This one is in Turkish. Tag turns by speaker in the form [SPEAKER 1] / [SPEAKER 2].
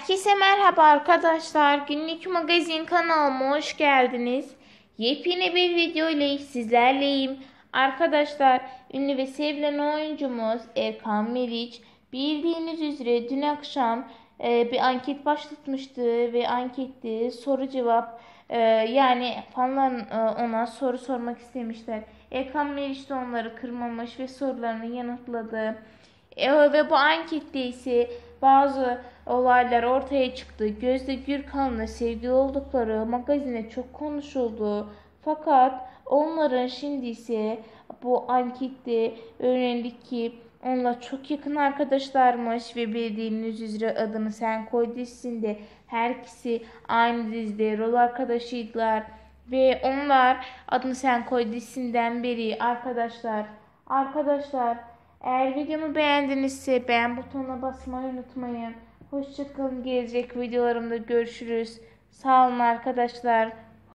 [SPEAKER 1] Herkese merhaba arkadaşlar. Günlük magazin kanalıma hoş geldiniz. Yepyeni bir video ile sizlerleyim. Arkadaşlar ünlü ve sevilen oyuncumuz Erkan Meriç bildiğiniz üzere dün akşam e, bir anket başlatmıştı ve ankette soru cevap e, yani fanlar e, ona soru sormak istemişler. Erkan Meriç de onları kırmamış ve sorularını yanıtladı. E, ve bu ankette ise bazı olaylar ortaya çıktı. Gözde Gürkan'la sevgili oldukları magazine çok konuşuldu. Fakat onların şimdi ise bu ankette öğrendik ki onunla çok yakın arkadaşlarmış ve bildiğiniz üzere adını Sen Koy dizisinde her ikisi aynı dizide rol arkadaşıydılar. Ve onlar adını Sen Koy dizisinden beri arkadaşlar. Arkadaşlar eğer videomu beğendinizse beğen butonuna basmayı unutmayın. Hoşçakalın. Gelecek videolarımda görüşürüz. Sağ olun arkadaşlar.